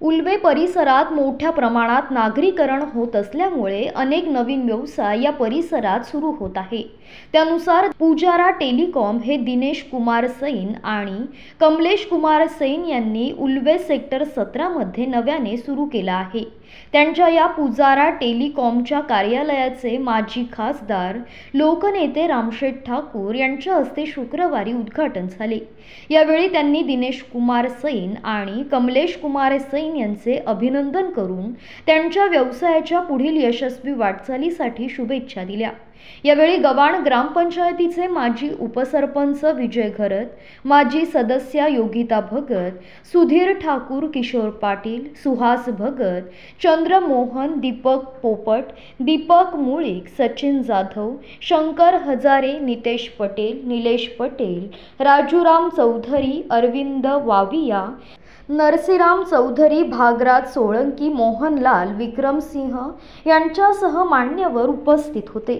उल्वे परिसरात मोठ्या प्रमाणात नागरीकरण होत असल्यामुळे अनेक नवीन व्यवसाय या परिसरात सुरू होत आहे. त्यानुसार पुजारा टेलिकॉम हे दिनेश कुमार सैन आणि कमलेश कुमार सैन यांनी उल्वे सेक्टर सतरामध्ये नव्याने सुरू केला आहे. त्यांच्या या पुजारा टेलिकॉमच्या कार्यालयाचे माजी खासदार लोकनेते रामशेठ ठाकूर यांच्या हस्ते शुक्रवारी उद्घाटन झाले. यावेळी त्यांनी दिनेश कुमार सैन आणि कमलेश कुमार सैन यांचे अभिनंदन करून त्यांच्या व्यवसायाच्या पुढील यशस्वी वाटचालीसाठी शुभेच्छा दिल्या. यावेळी गव्हाण ग्रामपंचायतीचे माजी उपसरपंच विजय घरत माजी सदस्या योगिता भगत सुधीर ठाकूर किशोर पाटील सुहास भगत चंद्रमोहन दीपक पोपट दीपक मुळीक सचिन जाधव शंकर हजारे नितेश पटेल निलेश पटेल राजूराम चौधरी अरविंद वाविया नरसीराम चौधरी भागराज सोळंकी मोहनलाल विक्रमसिंह यांच्यासह मान्यवर उपस्थित होते.